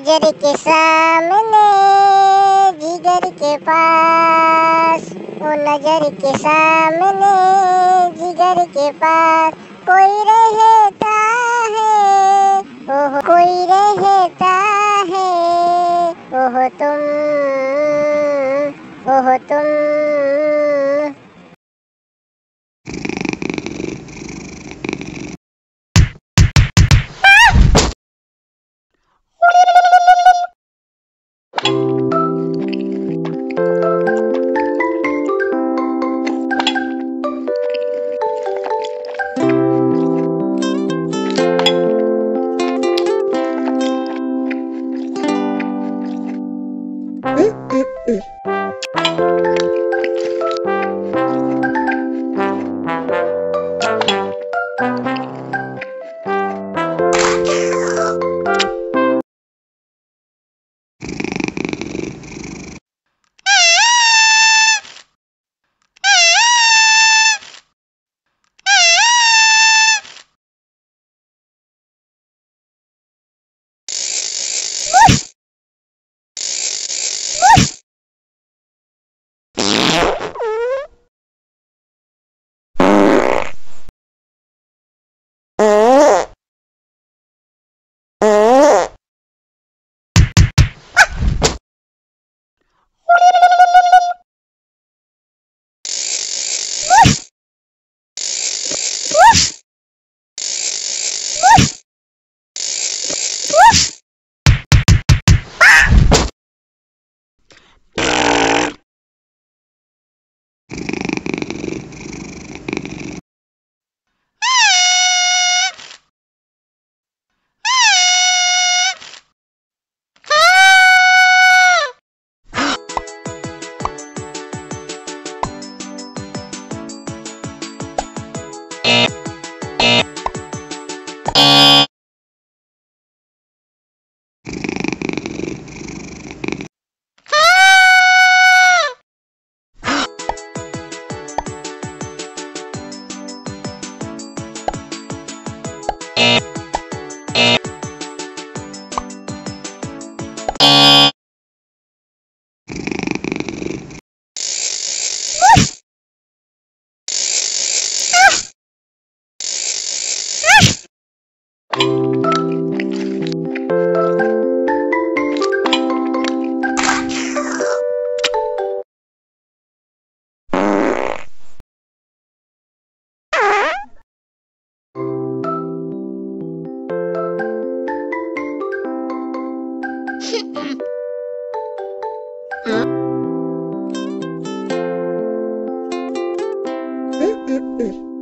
नज़र के सामने, जिगर के पास। वो नज़र के सामने, जिगर के पास। कोई रहता है, ओह, कोई रहता है। ओह तुम ओह तुम। うん。Mm.